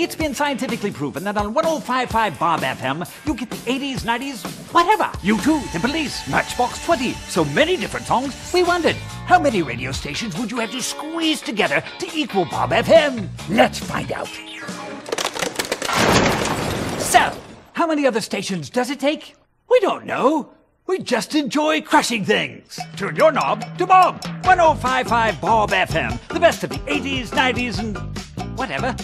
It's been scientifically proven that on 1055 Bob FM, you get the 80s, 90s, whatever. U2, the police, Matchbox 20. So many different songs, we wondered, how many radio stations would you have to squeeze together to equal Bob FM? Let's find out. So, how many other stations does it take? We don't know. We just enjoy crushing things. Turn your knob to Bob. 1055 Bob FM. The best of the 80s, 90s, and whatever.